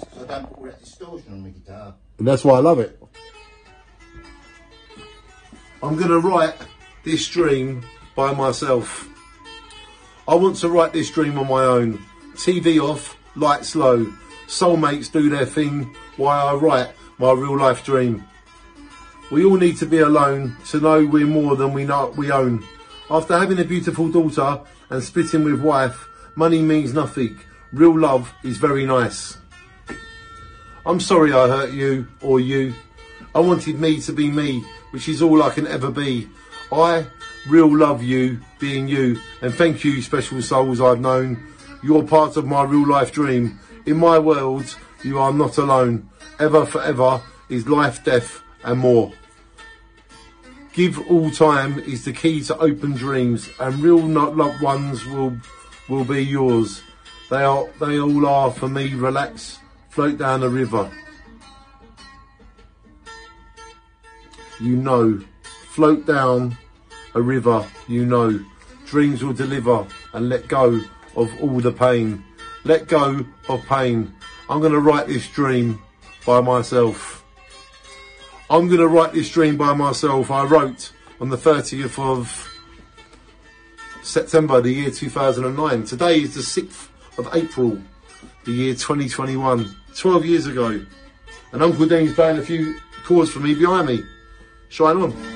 Because I don't put all that distortion on my guitar. And that's why I love it. I'm going to write this dream by myself. I want to write this dream on my own. TV off, lights low. Soulmates do their thing while I write my real life dream. We all need to be alone to know we're more than we know we own. After having a beautiful daughter and splitting with wife, money means nothing. Real love is very nice. I'm sorry I hurt you or you. I wanted me to be me, which is all I can ever be. I real love you being you and thank you special souls I've known. You're part of my real life dream. In my world, you are not alone. Ever forever is life, death and more. Give all time is the key to open dreams and real not loved ones will will be yours. They are they all are for me relax, float down the river. You know, float down a river, you know. Dreams will deliver and let go of all the pain. Let go of pain. I'm gonna write this dream by myself. I'm going to write this dream by myself. I wrote on the 30th of September, the year 2009. Today is the 6th of April, the year 2021. 12 years ago. And Uncle Dean's playing a few chords for me behind me. Shine on.